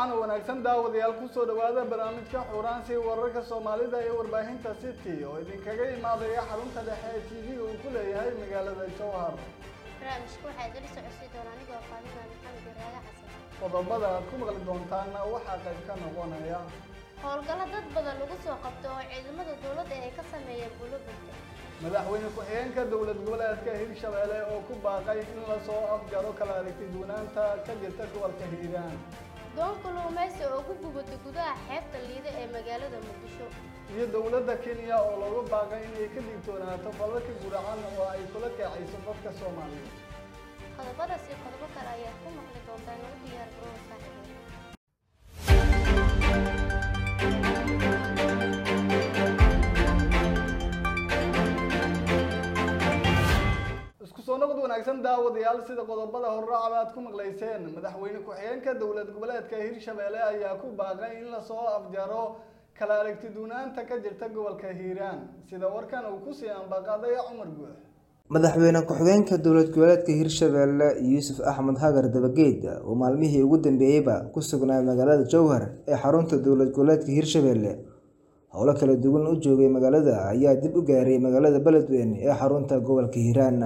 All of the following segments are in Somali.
wacan oo wanaagsan daawadayaal ku soo dhawaada barnaamijka xuuraansi wararka soomaalida ee warbaahinta city oo idinkaga imaadaya xarunta dhexe ee tv-ga uu ku leeyahay magaalada jowhar qodobada aad ku maqli doontaanna waxaa qayb ka noqonaya howlgallo dad badan lagu soo qabto oo ciidamada dowladda ay ka sameeyeen bulobulka madaxweyne ku-xigeenka dowlad goboleedka hirshabelle oo ku baaqay in la soo afjaro kala aragti duwanaanta ka jirta gobolka hiiraan doon kalluumaysi oo ku gubatay gudaha xeebta liida ee magaalada muqdisho. Iyo dowladda kenya oo loogu baaqay inay ka digtoonaato falalka guracan oo ay kula kaacayso dadka soomaaliyeed. Qodobadaas iyo qodobo kale ayaad ku maqli doontaan lagu diyaar garooba saaxiibada wanaagsan daawadayaal sida qodobada horraacaba aad ku maqlayseen. Madaxweyne ku-xigeenka dowlad goboleedka hirshabelle ayaa ku baaqay in la soo afjaro kala aragti duunaanta ka jirta gobolka hiiraan. Sida warkan uu ku sii ambaqaaday cumar guux madaxweyne ku-xigeenka dowlad goboleedka hirshabelle yuusuf axmed hagar dabageed oo maalmihii ugu dambeeyeyba ku sugnaa magaalada jowhar ee xarunta dowlad goboleedka hirshabelle howlo kala duwan u joogay magaalada ayaa dib u gaaray magaalada beledweyne ee xarunta gobolka hiiraan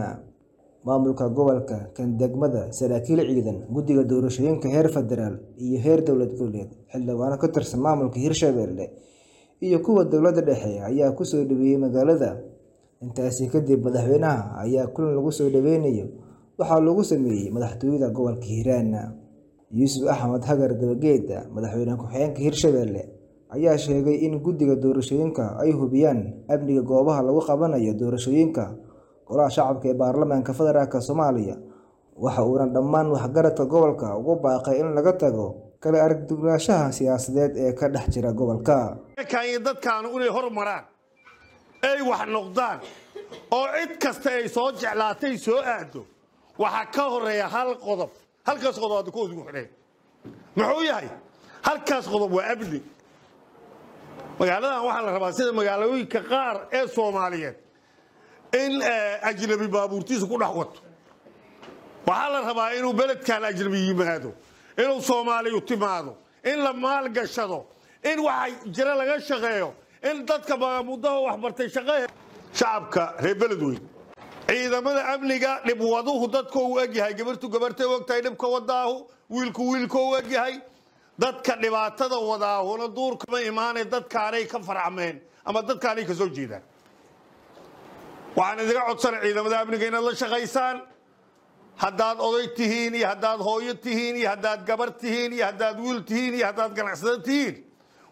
maamulka gobolka kan degmada saraakiil ciidan guddiga doorashooyinka heer federaal iyo heer dowlad goboleed xildhibaano ka tirsan maamulka hirshabelle iyo kuwa dowladda dhexe ayaa ku soo dhaweeyey magaalada. Intaasi kadib madaxweynaha ayaa kulan lagu soo dhaweynayo. Waxaa lagu sameeyey madaxtooyada gobolka hiiraan yuusuf axmed hagar dabageed madaxweyne ku-xigeenka hirshabelle ayaa sheegay in guddiga doorashooyinka ay hubiyaan amniga goobaha lagu qabanayo doorashooyinka golaha shacabka ee baarlamaanka federaalk soomaaliya. Waxa uuna dhammaan waxgaradka gobolka ugu baaqay in laga tago kala aragdugnaanshaha siyaasadeed ee ka dhex jira gobolka. Dadkaanu inay hormaraan ay wax noqdaan oo cid kasta ay soo jeclaatay soo aado waxaa ka horreeya hal qodob halkaas qodob aad ku ugu xidhay muxuu yahay? Halkaas qodob waa amni magaaladan waxaa la rabaa sida magaalooyinka qaar ee soomaaliyeed in ajnabi baabuurtiisa ku dhex wato. Waxaa la rabaa inuu beledkan ajnabi yimaado inuu soomaaliyu timaado in la maalgashado in waxa jira laga shaqeeyo in dadka muddaha waxbartay shaqe shacabka reer beledweyne ciidamada amniga dhibwaduhu dadka u egyahay gabartu gabartay ogtahay dhibka wadaahu wiilku wiilka u egyahay dadka dhibaatada wadaahuna duurkama imaanay dadkaanay ka farcmeen ama dadkaanay ka soo jeedaan waxaan idiga codsanay ciidamada amniga inaad la shaqaysaan. Haddaad oday tihiin iyo haddaad hooyo tihiin iyo haddaad gabar tihiin iyo haddaad wiil tihiin iyo haddaad ganacsado tihiin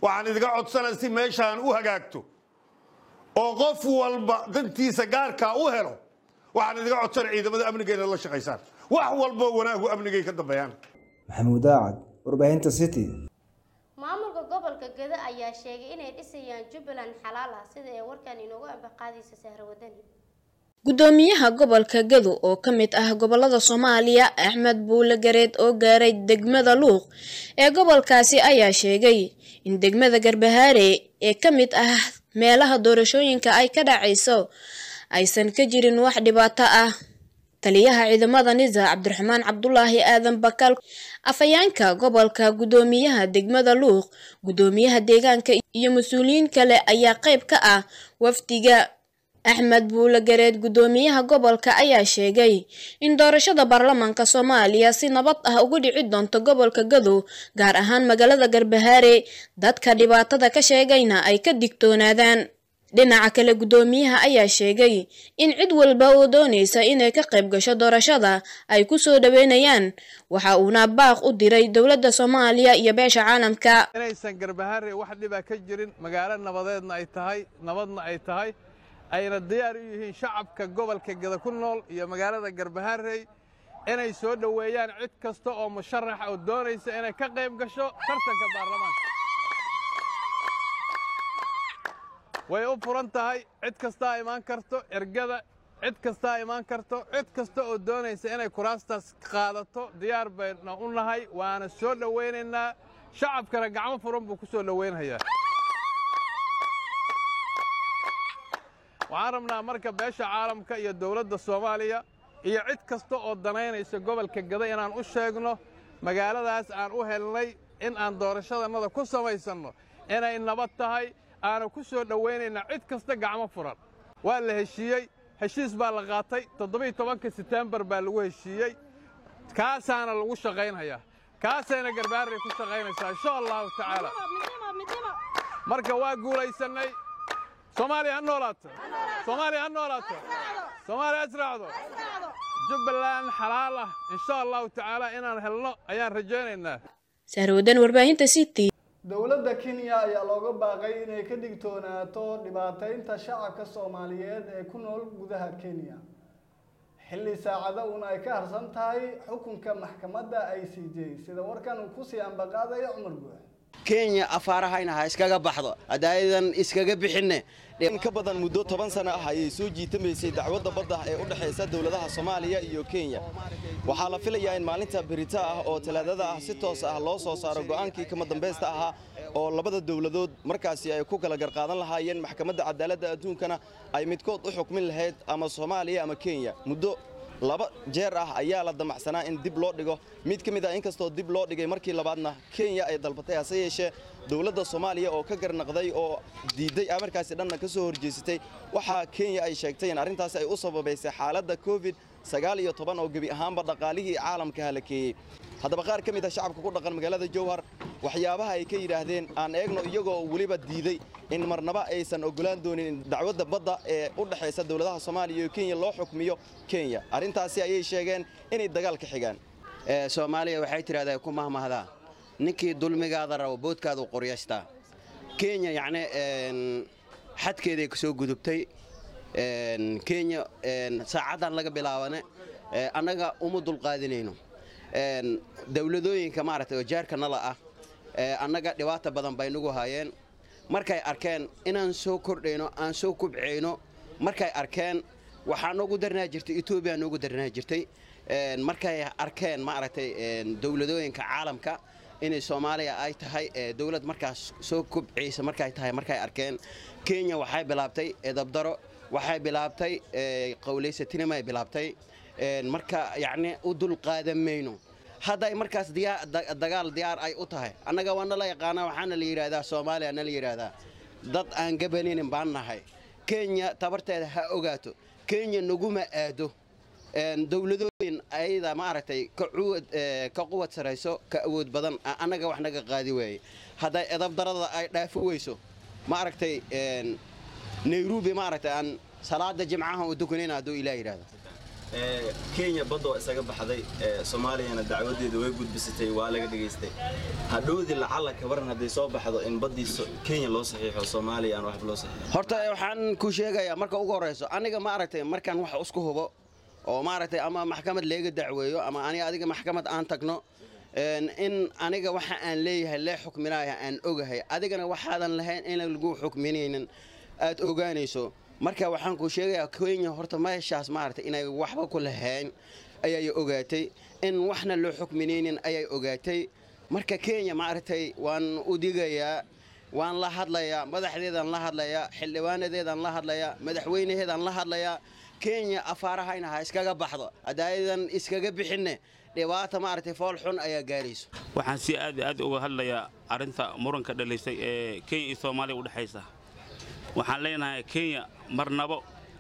waxaan idiga codsanay si meeshaan u hagaagto. Oo qof walba dantiisa gaarkaa u helo waxaan idiga codsanay ciidamada amniga inaad la shaqaysaan. Wax walbo wanaagu amnigay ka dambeeyaan. Maxamuud daacad warbaahinta city gobolka geda ayaa sheegay inay dhisayaan jubbaland xalaal ah sida ay warkan inoogu ambaqaadaysa wadani gudoomiyaha gobolka gado oo ka mid ah gobollada soomaaliya axmed buule gareed oo gaaray degmada luuq ee gobolkaasi ayaa sheegay in degmada garbahaare ee ka mid ah meelaha doorashooyinka ay ka dhacayso aysan ka jirin wax dhibaato ah taliyaha ciidamada nisa cabdiraxmaan cabdulaahi aadan bakaal afhayaanka gobolka gudoomiyaha degmada luuq gudoomiyaha deegaanka iyo mas'uuliyiin kale ayaa qayb ka ah wafdiga axmed buule gareed gudoomiyaha gobolka ayaa sheegay in doorashada baarlamaanka soomaaliya si nabad ah uga dhici doonto gobolka gadow gaar ahaan magaalada garbahaare. Dadka dhibaatada ka sheegayna ay ka digtoonaadaan dhinaca kale gudoomiyaha ayaa sheegay in cid walba oo doonaysa inay ka qayb gasho doorashada ay ku soo dhaweynayaan waxa uuna baaq u diray dowladda soomaaliya iyo beesha caalamka. Inaysan garbahaare wax dhibaa ka jirin magaalo nabadeedna ay tahay nabadna ay tahay. Ayna diyaar u yihiin shacabka gobolka geda ku nool iyo magaalada garbaharey inay soo dhoweeyaan cid kasta oo musharax oo doonaysa inay ka qayb gasho tartanka baarlamaanka way u furan tahay cid kastaa imaan karto. Ergada cid kastaa imaan karto. Cid kasta oo doonaysa inay kuraastaas qaadato diyaar bayna u nahay. Waana soo dhowaynaynaa shacabkana gacmo furan buu ku soo dhowaynhayaa waxaan rabnaa marka beesha caalamka iyo dowladda soomaaliya iyo cid kasta oo danaynaysa gobolka gada inaan u sheegno magaaladaas aan u helnay in aan doorashadannada ku samaysanno inay nabad tahay aanu ku soo dhowaynayna cid kasta gacmo furan. Waa la heshiiyey. Heshiis baa la qaatay. Toddobiiy tobanka setembar baa lagu heshiiyey. Kaasaana lagu shaqaynhayaa kaasayna garbaarray ku shaqaynaysaa insha allahu tacaala marka waa guulaysannay. Soomaaliya ha noolaato. Soomaaliya ha noolaato. Soomaaliya israacdo. Jubbaland xalaal ah. Insha allahu tacaala inaan helno ayaan rajaynaynaa. Sahrowadan warbaahinta city dowladda kenya ayaa looga baaqay inay ka digtoonaato dhibaataynta shacabka soomaaliyeed ee ku nool gudaha kenya. Xilli saacada uun ay ka harsan tahay xukunka maxkamadda i c j sida warkan uu ku sii ambaqaadaya cumar guux kenya afaarahayna ha iskaga baxdo haddaadan iskaga bixinne. In ka badan muddo toban sano ah ayay soo jiitamaysay dacwadda badda ee u dhexaysa dowladaha soomaaliya iyo kenya. Waxaa la filayaa in maalinta berita ah oo talaadada ah si toos ah loo soo saaro go'aankii kama dambaysta ahaa oo labada dowladood markaasi ay ku kala garqaadan lahaayeen maxkamadda cadaaladda adduunkana ay midkood u xukmin lahayd ama soomaaliya ama kenya. Muddo laba jeer ah ayaa la damacsanaa in dib loo dhigo. Mid ka mid ah inkastoo dib loo dhigay markii labaadna kenya ay dalbatay hase yeeshee dowladda soomaaliya oo ka garnaqday oo diidday markaasi dhanna ka soo horjeesatay waxaa kenya ay sheegtay in arrintaasi ay u sababaysay xaaladda covid sagaal iyo toban oo gebi ahaanba dhaqaalihii caalamka halakeeyey. Haddaba qaar ka mid ah shacabka ku dhaqan magaalada jowhar waxyaabaha ay ka yidhaahdeen aan eegno iyagoo weliba diiday in marnaba aysan ogolaan doonin in dacwadda badda ee u dhexaysa dowladaha soomaaliya iyo kenya loo xukmiyo kenya. Arrintaasi ayay sheegeen inay dagaal ka xigaan. Soomaaliya waxay tidhahdaa ku mahmahdaa ninkii dulmigaada rabo boodkaadu qoryaystaa kenya yacni xadkeeday ka soo gudubtay kenya saacaddan laga bilaabane annaga uma dulqaadinayno dowladooyinka maaragtay oo jaarka nala ah annaga dhibaata badan bay nagu haayeen markay arkeen inaan soo kordhayno aan soo kubcayno markay arkeen waxaa noogu darnaa jirtay etoobiya noogu darnaa jirtay. Markay arkeen maaragtay dowladooyinka caalamka inay soomaaliya ay tahay dowlad markaas soo kubcaysa markay tahay markay arkeen kenya waxay bilaabtay edabdaro waxay bilaabtay qowlaysatinimay bilaabtay marka yacni u dulqaadan mayno. Hadday markaas dagaal diyaar ay u tahay annaga waa nala yaqaanaa waxaana la yidhaahdaa soomaaliya nala yidhaahdaa dad aan gabaninin baan nahay. Kenya tabarteeda ha ogaato kenya naguma aado. Dowladooyin ayada maaragtay ka quwad sarayso ka awood badan annaga wax naga qaadi waaye hadday edab darada ay dhaafo weyso maaragtay nairobi maaragtay aan salaada jimcaha u dukanayna hadduu ilaah yidhaahdo. Kenya badda waa isaga baxday soomaaliyana dacwadeeda way gudbisatay waa laga dhegaystay hadhowdii lacala ka waran hadday soo baxdo in baddii kenya loo saxiixo soomaaliya aan waxba loo saxiixo horta waxaan ku sheegayaa marka ugu horrayso aniga maaragtay markaan wax isku hubo oo maaragtay ama maxkamad leega dacweeyo ama aniga adiga maxkamad aan tagno in aniga waxa aan leeyahay lee xukminaya aan ogahay. Adigana waxaadan lahayn in lagu xukminaynin aad ogaanayso. Marka waxaan ku sheegayaa kenya horta meeshaas maaragtay inay waxba ku lahayn ayay ogaatay. In waxna loo xukminaynin ayay ogaatay. Marka kenya maaragtay waan u digayaa waan la hadlayaa madaxdeedaan la hadlayaa xildhibaanadeedaan la hadlayaa madaxweynaheedaan la hadlayaa. Kenya afaarahayna ha iskaga baxdo haddaadan iskaga bixinne dhibaata maaragtay fool xun ayaa gaarayso. Waxaan si aad aad uga hadlayaa arrinta muranka dhalaysay ee kenya iyo soomaaliya u dhexaysa waxaan leenahay kenya marnaba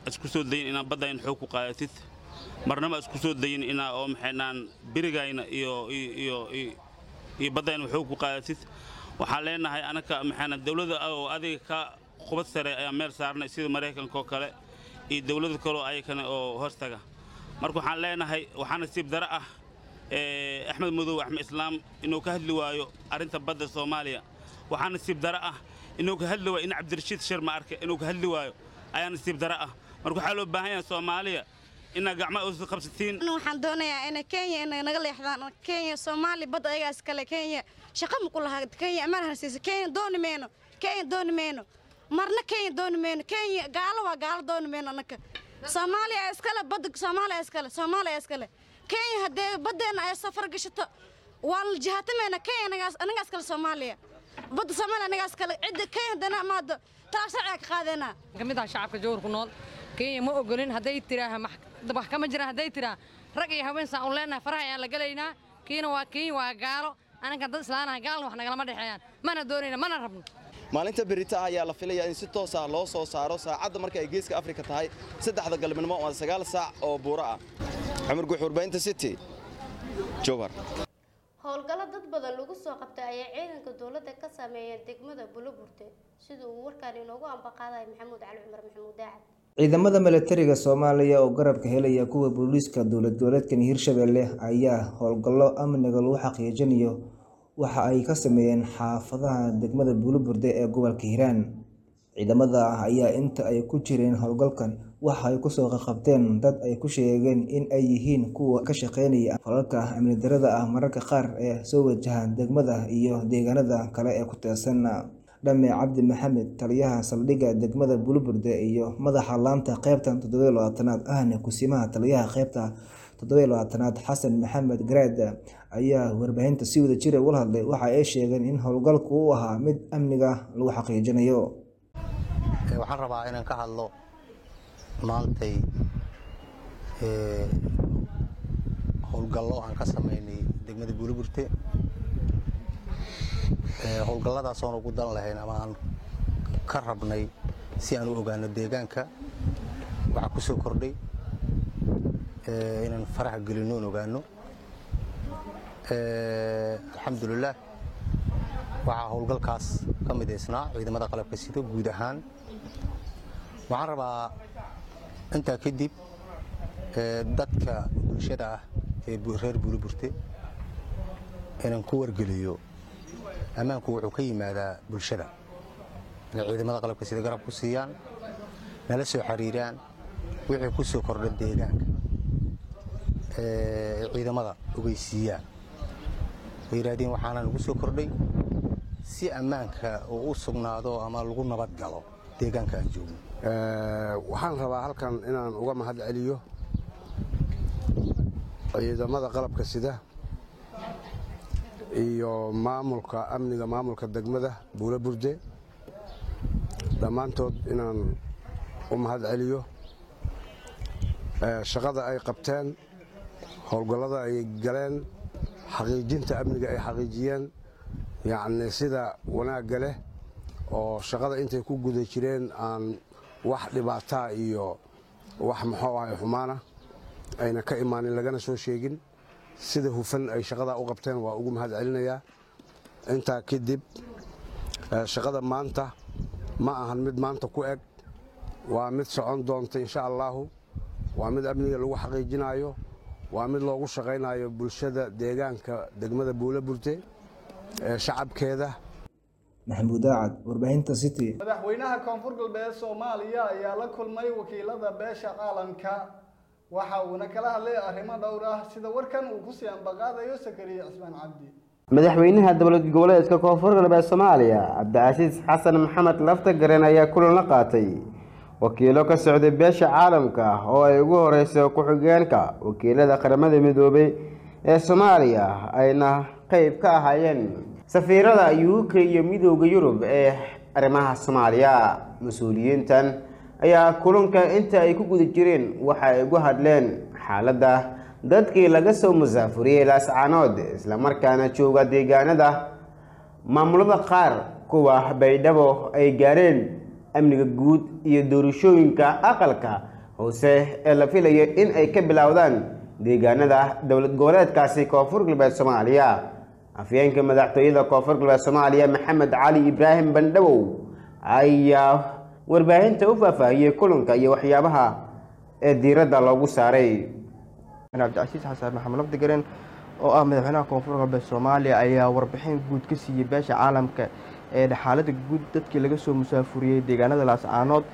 isku soo dayin inaan baddayn xoog ku qaadatid marnaba isku soo dayin inaa oo maxaynaan berigayna iyo iyo iyo baddayna xoog ku qaadatid waxaan leenahay anaka maxaana dawladda oo adiga ka qubad sare ayaa meel saarnay sida maraykanka oo kale iyo dawlada kaleo ayakana oo hoostaga marka waxaan leenahay waxaa nasiib dare ah axmed madow axmed islaam inuu ka hadli waayo arrinta badda soomaaliya. Waxaa nasiib dare ah inuu ka hadli waayo in cabdirashiid sharma arke inuu ka hadli waayo ayaa nasiib dare ah. Marka waxaa loo baahan yahay soomaaliya inaad gacmaha usi qabsatiin. Waxaan doonayaa in kenya inay naga leexdaan kenya soomaali badda ayagaas kale kenya shaqa ma ku lahaa kenya amaan harsiisa kenya dooni mayno kenya dooni mayno marna kenya dooni mayno kenya gaalo waa gaalo dooni mayno annaka soomaaliya iskale badda soomaaliya iskale soomaaliya iskale kenya haddee baddeena ay safar gashato waa la jihaatamayna kenya anagaas kale soomaaliya badda soomaaliya anagaas kale cidda kenya haddana talaa sharciga ka qaadeenaa ka mid ah shacabka jowhar ku nool kenya ma ogolin hadday tiraaha maxkama jiraan hadday tiraa rag iyo haween saan u leenahay faraha ayaan la gelaynaa kiina waa kenya waa gaalo. Anakan dad islaanahay gaalna wax nagalama dhexeeyaan. Mana doonayna mana rabno. Maalinta berita ah ayaa la filayaa in si toos ah loo soo saaro saacadda marka ay geeska afrika tahay saddexda galabnimo waa sagaal saac oo buuro ah. Cumar guux warbaahinta city. Jowhar howlgallo dad badan lagu soo qabtay ayaa ciidanka dowladda ka sameeyeen degmada buloburte sida uu warkaan inoogu ambaqaadaya maxamuud cali cumar maxamuud daacad. Ciidamada milatariga soomaaliya oo garabka helaya kuwa booliiska dowlad goboleedkan hirshabelle ayaa howlgallo amniga lagu xaqiijinayo waxa ay ka sameeyeen xaafadaha degmada buuliburde ee gobolka hiiraan ciidamada ayaa inta ay ku jireen howlgalkan waxa ay ku soo qaqabteen dad ay ku sheegeen in ay yihiin kuwa ka shaqeynaya falalka amni darada ah. Mararka qaar ee soo wajaha degmada iyo deegaanada kale ee ku teersan dhame cabdi maxamed taliyaha saldhigga degmada buuliburde iyo madaxa laanta qeybta toddobiyo labaatanaad ahna kusimaha taliyaha qeybta toddobiyo labaatanaad xasan maxamed garaad ayaa warbaahinta si wada jira ula hadlay. Waxa ay sheegeen in howlgalku uu ahaa mid amniga lagu xaqiijinayo waxaan rabaa inaan ka hadlo maantay howlgallo aan ka sameynay degmada buuliburte howlgalladaas oon ugu dan lahayn ama aan ka rabnay si aan u ogaano deegaanka waxaa ku soo kordhay inaan faraha gelinno oon ogaano. Alxamdulilaah waxaa howlgalkaas ka midaysnaa ciidamada qalabka sida guud ahaan waxaan rabaa intaa kadib dadka bulshada ah ee reer buuliburte inaan ku wargeliyo. Ammaanku wuxuu ka yimaadaa bulshada. Inay ciidamada qalabka sida garab ku siiyaan nala soo xiriiraan wixii ku soo kordha deegaanka. Ciidamada ogeysiiyaan way yidhaahdeen waxaana nagu soo kordhay si ammaanka uu u sugnaado ama lagu nabad deegaanka aan joogno waxaan rabaa halkan inaan uga mahad celiyo ciidamada qalabka sida iyo maamulka amniga maamulka degmada buula burde dhammaantood inaan u mahad celiyo shaqada ay qabteen howlgallada ay galeen xaqiijinta amniga ay xaqiijiyeen yacni sida wanaagga leh oo shaqada intay ku guda jireen aan wax dhibaataa iyo wax muxuu ahay xumaana ayna ka imaanin lagana soo sheegin sida hufan ay shaqadaa u qabteen waa ugu mahad celinayaa. Intaa kadib shaqada maanta ma ahan mid maanta ku eg. Waa mid socon doonta insha allaahu waa mid amniga lagu xaqiijinayo waa mid loogu shaqaynayo bulshada deegaanka degmada buula burte ee shacabkeeda maxamuud daacad warbaahinta city. Madaxweynaha koonfur galbeed soomaaliya ayaa la kulmay wakiilada beesha caalamka. Waxa uuna kala hadlay arrimo dhowr ah sida warkan uu ku sii ambaqaadayo sakariya cismaan cabdi. Madaxweynaha dowlad goboleedka koonfur galbeed soomaaliya cabdicasiis xasan maxamed laftagaren ayaa kulan la qaatay. Wakiilo ka socday beesha caalamka oo ay ugu horeyso ku-xigeenka wakiilada qaramada midoobay ee soomaaliya ayna qeyb ka ahaayeen safiirada u k iyo midooda yurub ee arrimaha soomaaliya mas'uuliyiintan ayaa kulanka inta ay ku guda jireen waxa ay ugu hadleen xaaladda dadkii laga soo musaafuriyey laascaanood islamarkaana jooga deegaanada. Maamulada qaar kuwa baydhabo ay gaareen amniga guud iyo doorashooyinka aqalka hoose ee la filayo in ay ka bilowdaan deegaanada dowlad goboleedkaasi koonfur galbeed soomaaliya afyeenka madaxtooyada koonfur galbeed soomaaliya maxamed cali ibraahim bandhawow ayaa warbaahinta u faahfaahiyey kulanka iyo waxyaabaha ee diiradda loogu saaray. Cabdicasiis xasan maxamed lafdigaren oo ah madaxweynaha koonfur galbeed soomaaliya ayaa warbixin guud ka siiyey beesha caalamka ee xaalada guud dadkii laga soo musaafuriyey deegaanada laascaanood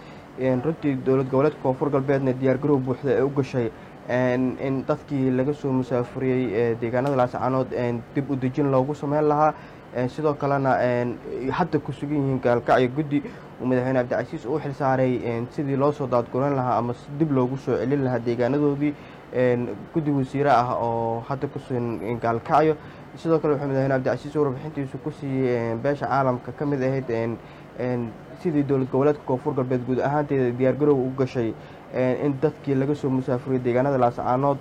runtii dowlad goboleedka koonfur galbeedna diyaargarow buuxda ee u gashay in dadkii laga soo musaafuriyey deegaanada laascaanood dib u dejin loogu sameyn lahaa. Sidoo kalena hadda ku sugan yihiin gaalkacyo guddi uu madaxweyne cabdicasiis uu xilsaaray sidii loo soo daadguran lahaa ama dib loogu soo celin lahaa deegaanadoodii. Guddi wasiire ah oo hadda ku sugan gaalkacyo. Sidoo kale wuxuu madaxweyne cabdicasiis warbixintiisu ku siiyey beesha caalamka ka mid ahayd sidii dowlad goboleedka koonfur galbeed guud ahaanteeda diyaargarow u gashay in dadkii laga soo musaafuriyey deegaanada laascaanood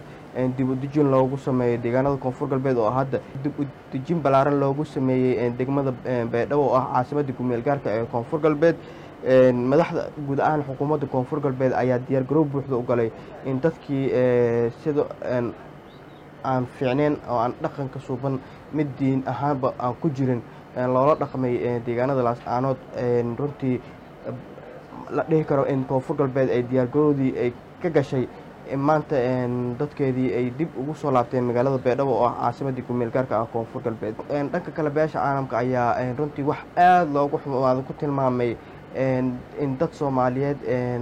dib u dejin loogu sameeyo deegaanada koonfur galbeed oo hadda dib u dejin ballaaran loogu sameeyey degmada baydhabo oo ah caasimadda kumeel gaarka ee koonfur galbeed. Madaxda guud ahaan xukuumadda koonfur galbeed ayaa diyaar garow buuxda u galay in dadkii sida aan fiicneyn oo aan dhaqanka suuban mid diin ahaanba aan ku jirin loola dhaqmay deegaanada laascaanood runtii la dhihi karo in koonfur galbeed ay diyaargarowdii ay ka gashay maanta dadkeedii ay dib ugu soo laabteen magaalada baydhabo oo ah caasimadii kumeel gaarka ah koonfur galbeed dhanka kale beesha caalamka ayaa runtii wax aada loogu xumaado ku tilmaamay in dad soomaaliyeed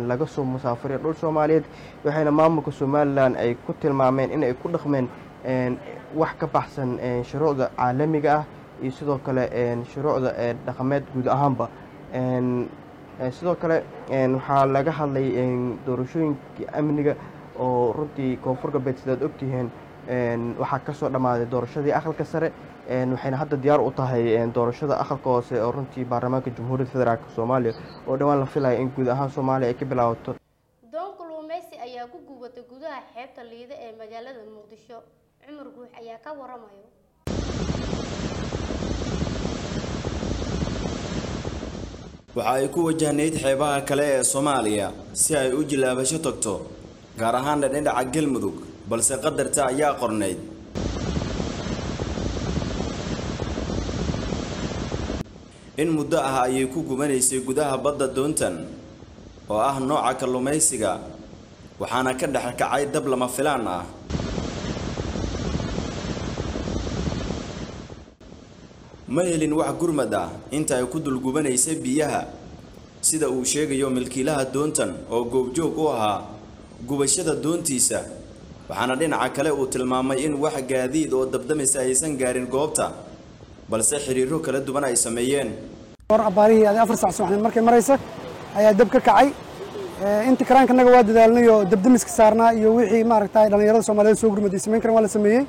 laga soo musaafiriyo dhul soomaaliyeed waxayna maamulka somalilan ay ku tilmaameen in ay ku dhaqmeen wax ka baxsan shuruucda caalamiga ah iyo sidoo kale shuruucda dhaqameed guud ahaanba sidoo kale waxaa laga hadlay doorashooyinkii amniga oo runtii koonfur galbeed sidaad ogtihiin waxaa ka soo dhammaaday doorashadii aqalka sare waxayna hadda diyaar u tahay doorashada aqalka hoose oo runtii baarlamaanka jamhuuriyadda federaalk soomaaliya oo dhowaan la filaya in guud ahaan soomaaliya ay ka bilaabato. Doon kalluumeysi ayaa ku gubatay gudaha xeebta liida ee magaalada muqdisho. Cumar guux ayaa ka waramayo waxa ay ku wajahnayd xeebaha kale ee soomaaliya si ay u jilaabasho tagto gaar ahaana dhinaca galmudug balse qadarta ayaa qornayd in muddo ah ayay ku gubanaysay gudaha badda doontan oo ah nooca kalluumaysiga waxaana ka dhex kacay dab lama filaan ah ma helin wax gurmad ah inta ay ku dulgubanaysay biyaha. Sida uu sheegayo milkiilaha doontan oo goobjoog u ahaa gubashada doontiisa waxaana dhinaca kale uu tilmaamay in wax gaadiid oo dabdamaysa aysan gaarin goobta balse xiriiro kala duwan ay sameeyeen. Abaarihii afar sac subaxneed markay maraysa ayaa dab ka kacay. Inta karaankanaga waa dadaalnay oo dabdamiska saarnaa iyo wixii maaragtay dhallinyarada soomaaliyeed soo gurmaday samayn karan waa la sameeyey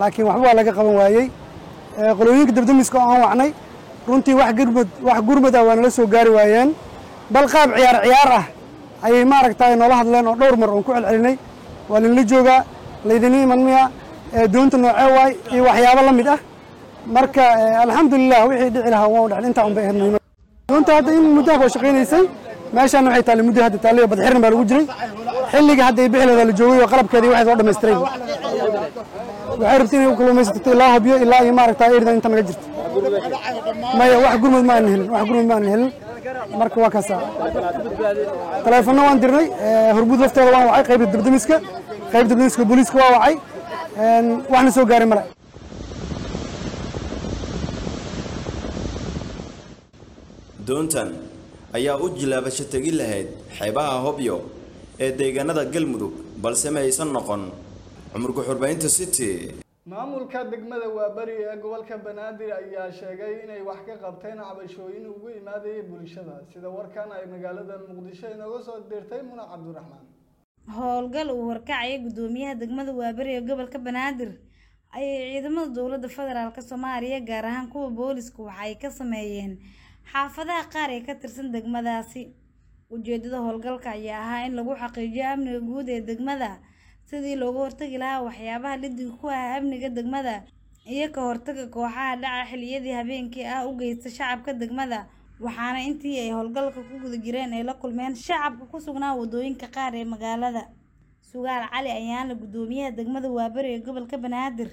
laakiin waxba waa laga qaban waayey qolooyinka dabdamiska oo aan wacnay runtii wax gurmad ah waa nala soo gaari waayeen. Bal qaab ciyaar ciyaar ah ayay maaragtay noola hadleen oo dhowr mar oon ku celcelinay. Waa linla joogaa laydini iman miya doonta noocee waay iyo waxyaabo la mid ah. Marka alxamdulilah wixii dhici lahaa waa dhacin intaa un bay ahayd doonta hadda in muddaha baa shaqaynaysay meeshaan waxay taallay muddo hadda taallay oo badxirin baa lagu jiray. Xilliga hadda ay bixi lahaa la joogay oo qalabkeedii waxay soo dhammaystiray waxay rabtay inay u kalluumaysato ilaa hubyo ilaa iyo maaragtaa erida inta naga jirta maya wax gurmud ma aanan helin wax gurmud ma helin. Marka waa kaasa. Taleefanno waan dirnay horbuud lafteeda waan wacay qaybta dabdamiska qaybta dabdamiska booliiska waa wacay. Waxna soo gaaray male doontan ayaa u jilaabasho tegi lahayd xeebaha hobyo ee deegaanada galmudug balse ma aysan noqon cumurka xurbaynta city. Maamulka degmada waaberi ee gobolka banaadir ayaa sheegay inay wax ka qabteen cabashooyin ugu imaadayay bulshada sida warkan ay magaalada muqdisho inooga soo dirtay muna cabdiraxmaan. Howlgal uu horkacaya gudoomiyaha degmada waaberi ee gobolka banaadir ayay ciidamada dowladda federaalk soomaaliya gaar ahaan kuwa booliska waxa ay ka sameeyeen xaafadaha qaar ee ka tirsan degmadaasi. Ujeedada howlgalka ayaa ahaa in lagu xaqiijiyo amniga guud ee degmada sidii looga hortagi lahaa waxyaabaha lidiga ku ah amniga degmada iyo ka hortaga kooxaha dhaca xiliyadii habeenkii ah u geysta shacabka degmada waxaana intii ay howlgalka ku guda jireen ay la kulmeen shacabka ku sugnaa waddooyinka qaar ee magaalada. Sugaal cali ayaanla gudoomiyaha degmada waaberi ee gobolka banaadir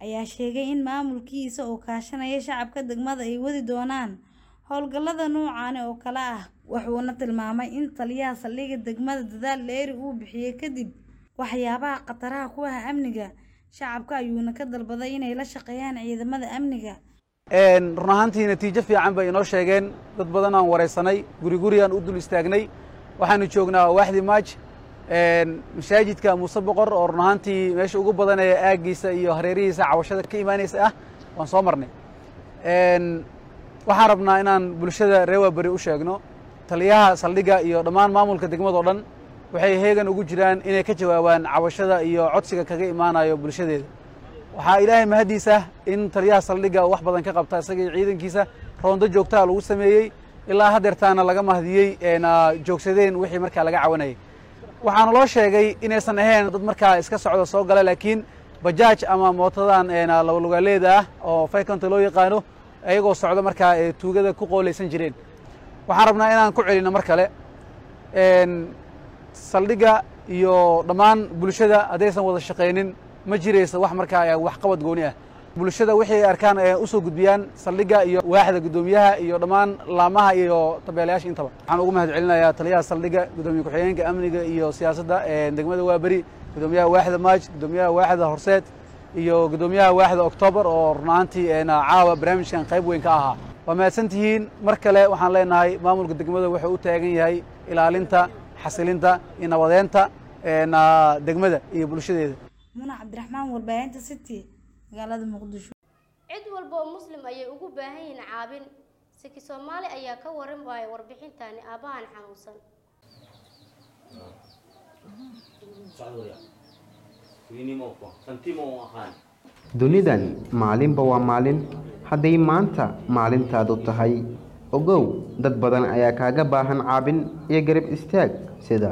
ayaa sheegay in maamulkiisa oo kaashanaya shacabka degmada ay wadi doonaan. Howlgallada noocaani oo kale ah wuxuuna tilmaamay in taliyaha saldhigga degmada dadaal dheeri uu bixiyey kadib waxyaabaha khataraha ku ah amniga shacabka ayuuna ka dalbaday inay la shaqeeyaan ciidamada amniga. Run ahaantii natiijo fiican bay inoo sheegeen. Dad badan aan waraysanay guri gurigaan u dul istaagnay. Waxaanu joognaa waaxdii maaj masaajidka muuse boqor oo run ahaantii meesha ugu badan ee aaggiisa iyo hareerihiisa cawashada ka imaanaysa ah waan soo marnay. Waxaan rabnaa inaan bulshada reer waaberi u sheegno. Taliyaha saldhigga iyo dhammaan maamulka degmadao dhan waxay heegan ugu jiraan inay ka jawaabaan cawashada iyo codsiga kaga imaanayo bulshadeeda. Waxaa ilaahay mahaddiisa in taliyaha saldhigga wax badan ka qabta isaga ciidankiisa roondo joogtaa lagu sameeyey ilaa haddeertaana laga mahdiyey na joogsadeen wixii markaa laga cawanayay waxaana loo sheegay inaysan ahayn dad markaa iska socda soo gala laakiin bajaaj ama mootadan labalugaaleeda ah oo faykonta loo yaqaano ayagoo socda markaa ee tuugada ku qoolaysan jireen. Waxaan rabnaa inaan ku celino mar kale saldhigga iyo dhammaan bulshada haddaysan wada shaqaynin ma jiraysa wax markaa waxqabad gooni ah. Bulshada wixii arkaan ee u soo gudbiyaan saldhigga iyo waaxda guddoomiyaha iyo dhammaan laamaha iyo tabeelayaasha intaba. Waxaan ugu mahad celinayaa taliyaha saldhigga guddoomiye ku-xigeenka amniga iyo siyaasadda degmada waaberi guddoomiyaha waaxda maaj guddoomiyaha waaxda horseed iyo guddoomiyaha waaxda oktoobar oo runaantii caawa barnaamijkan qayb weyn ka ahaa. Waa mahadsan tihiin mar kale waxaan leenahay maamulka degmada wuxuu u taagan yahay ilaalinta xasilinta iyo nabadeenta degmada iyo bulshadeeda. Muna cabdiraxmaan warbaahinta city magaalada muqdisho. Cid walba oo muslim ayay ugu baahan yihiin caabin. Siki soomaali ayaa ka waran waaya warbixintani aabahan xanuunsan. Dunidan maalinba waa maalin. Hadday maanta maalintaadu tahay ogow dad badan ayaa kaaga baahan caabin iyo garab istaag sida.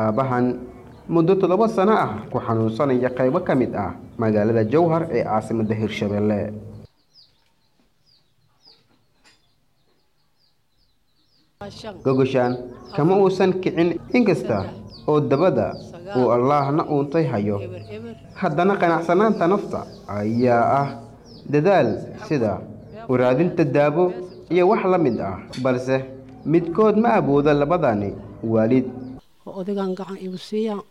Aabbahan muddo toddoba sano ah ku xanuunsanaya qaybo ka mid ah magaalada jowhar ee caasimadda hirshabelle gogoshaan kama uusan kicin inkasta oo dabada uu allaahna uuntay hayo. Haddana qanacsanaanta nafta ayaa ah dadaal sida waraadinta daabo iyo wax la mid ah balse midkood ma awooda labadani waalid. Odagaan gacan igu siiyaa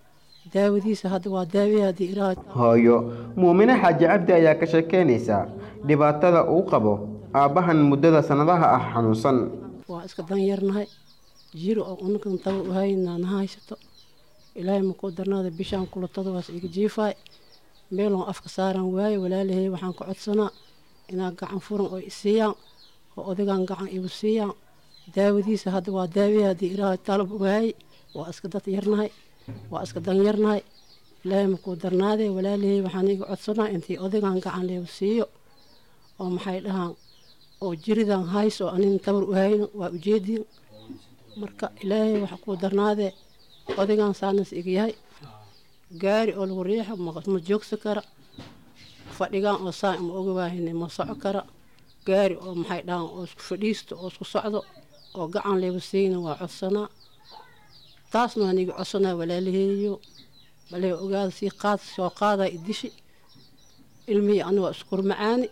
daawadiisa hadda waa daawee haddii ilaahay hooyo muumine xaaji cabdi ayaa ka sheekeynaysa dhibaatada uu qabo aabbahan muddada sannadaha ah xanuunsan. Waa iska danyarnahay jiro oo unakan taba u haynaa na haysato. Ilaahay makuu darnaada bishaan kulatada waas iga jiifaay meeloon afka saaran waaye walaalahay waxaan ka codsanaa inaa gacan furan oo isiiyaan oo odagaan gacan igu siiyaan daawadiisa hadda waa daawee haddii ilaahay talab waaye waa iska dad yarnahay waa iska danyarnahay ilaahay makuu darnaadee walaalahay waxaan iga codsanaa intii odagaan gacan leegu siiyo. Oo maxay dhahaan? Oo jiridan hays oo anin tabar u hayno waa ujeediin marka ilaahay waxa kuu darnaadee odagaan saanas iga yahay. Gaari oo lagu riixo ma joogsan kara. Fadhigaan oo saa ma oga ma soco kara. Gaari oo maxay dhahaan oo isku fadhiisto oo isku socdo oo gacan leegu siina waa codsanaa taasna waan iga codsanaa walaalaheeyo balee ogaada sii qaad soo qaadaa idishi ilmihii ani waa iskur macaani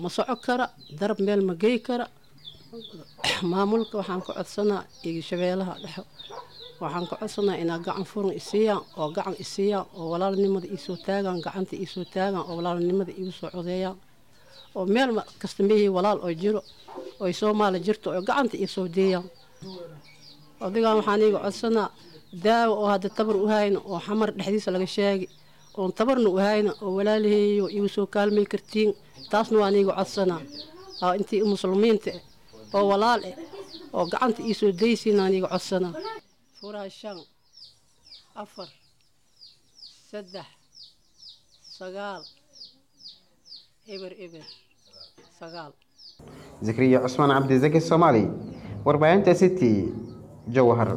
ma soco kara darab meel ma gey kara. Maamulka waxaan ka codsanaa iyo shabeelaha dhexo waxaan ka codsanaa inaa gacan furan isiiyaan oo gacan isiiyaan oo walaalnimada iisoo taagaan gacanta iisoo taagaan oo walaalnimada iigu soo codeeyaan oo meel kasta mehii walaal oo jiro oy soomaali jirto oo gacanta iisoo deeyaan. Odagaan waxaan iiga codsanaa daawo oo hadda tabar u hayna oo xamar dhexdiisa laga sheegi oon tabarna u hayna oo walaalaheeyo iigu soo kaalmay kartiin taasna waan iiga codsanaa. Aa intii muslimiinta eh oo walaal eh oo gacanta iisoo daysiinaan iiga codsanaa. Furaha shan afar saddex sagaal eber eber. Sagaal. Zakriya cusmaan cabdisaki soomaali warbaahinta city jowhar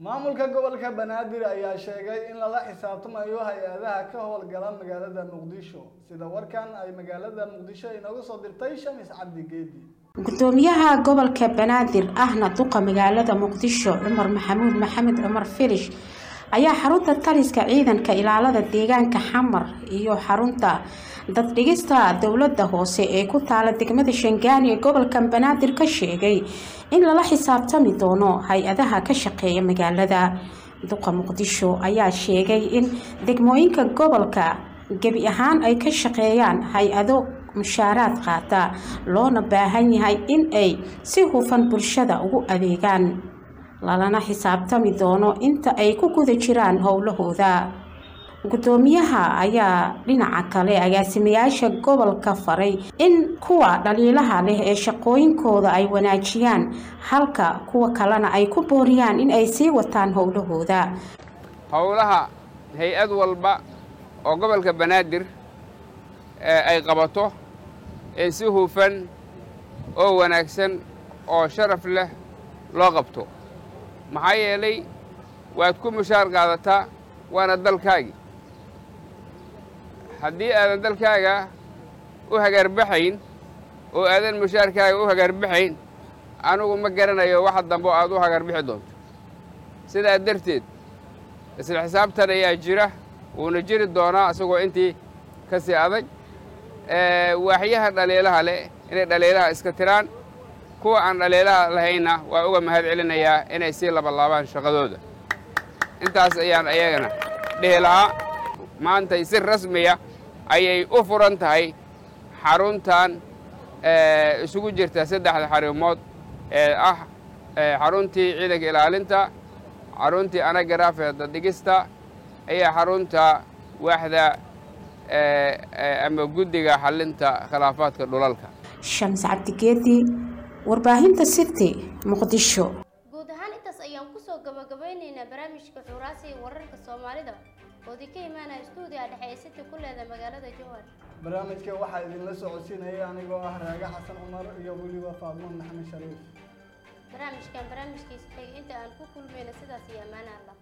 maamulka gobolka banaadir ayaa sheegay in lala xisaabtamayo hay'adaha ka howlgala magaalada muqdisho sida warkan ay magaalada muqdisho inooga soo dirtay shamis cabdi geedi. Gudoomiyaha gobolka banaadir ahna duqa magaalada muqdisho cumar maxamuud maxamed cumar filish ayaa xarunta taliska ciidanka ilaalada deegaanka xamar iyo xarunta daddhigista dowladda hoose ee ku taala degmada shangaani ee gobolka banaadir ka sheegay in lala xisaabtami doono hay'adaha ka shaqeeya magaalada. Duqa muqdisho ayaa sheegay in degmooyinka gobolka gebi ahaan ay ka shaqeeyaan hay'ado mushaaraad qaata loona baahan yahay in ay si hufan bulshada ugu adeegaan lalana xisaabtami doono. Inta ay ku guda jiraan howlahooda. Gudoomiyaha ayaa dhinaca kale agaasimayaasha gobolka faray in kuwa dhaliilaha leh ee shaqooyinkooda ay wanaajiyaan halka kuwa kalena ay ku booriyaan in ay sii wataan howlahooda. Howlaha hay'ad walba oo gobolka banaadir ay qabato ee si hufan oo wanaagsan oo sharaf leh loo qabto maxaa yeelay waad ku mushaar qaadataa waana dalkaagii haddii aadan dalkaaga u hagaarbaxayn oo aadan mushaarkaaga u hagaarbaxayn anugu ma garanayo waxa dambe aad u hagaarbixi doonto. Sidaa darteed isla xisaabtan ayaa jira wuuna jiri doonaa isagoo intii ka sii adag. Waaxyaha dhaliilaha leh inay dhaliilaha iska tiraan kuwa aan dhaliilaha lahaynna waa uga mahad celinayaa inay sii labalaabaan shaqadooda. Intaas ayaan ayagana dhihi lahaa maantay si rasmiya ayay u furan tahay xaruntan isugu jirta saddexda xarumood ee ah xaruntii ciidanka ilaalinta xaruntii anagaraafeeda dhigista ayaa xarunta waaxda ama guddiga xallinta khilaafaadka dhulalka. Shams cabdigeedi warbaahinta city muqdisho. Guud ahaan intaas ayaan ku soo gabagabeyneynaa barnaamijka xuraasi ee wararka soomaalida. Oo idinka imaanaya stuudiga dhexe ee city ku leeda magaalada jowhar barnaamijka waxaa idinla socodsiinaya anigoo ah raaga xasan cumar iyo weliba faadmo maxamed shariif. Barnaamijkan barnaamijkiisa xigay inta aan ku kulmayna sidaas iyo ammaana allah